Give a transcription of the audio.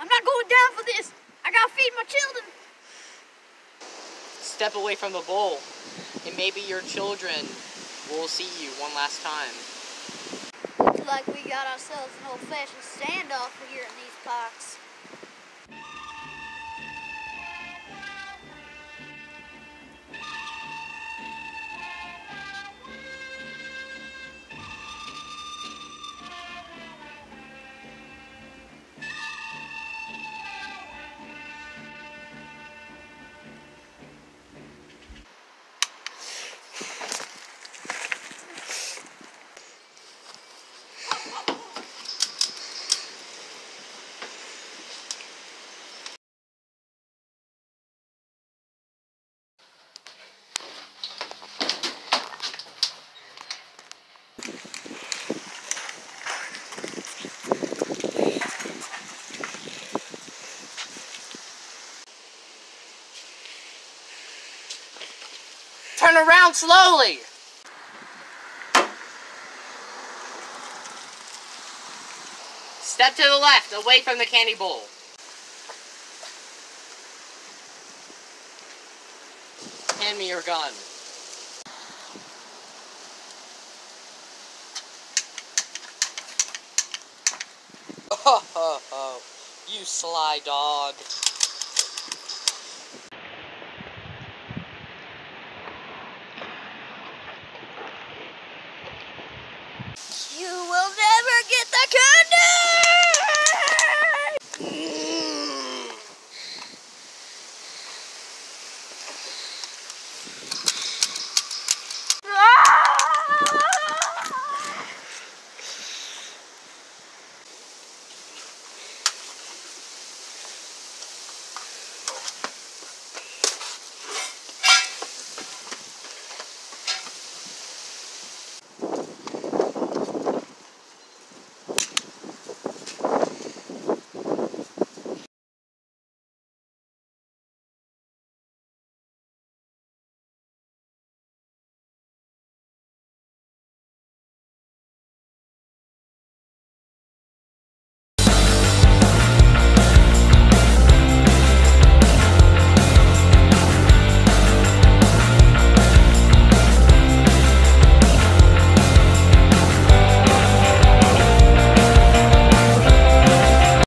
I'm not going down for this. I gotta feed my children. Step away from the bowl, and maybe your children will see you one last time. Like we got ourselves an old-fashioned standoff here in these parks. Turn around slowly! Step to the left, away from the candy bowl. Hand me your gun. Oh, ho, ho. you sly dog. get the candy!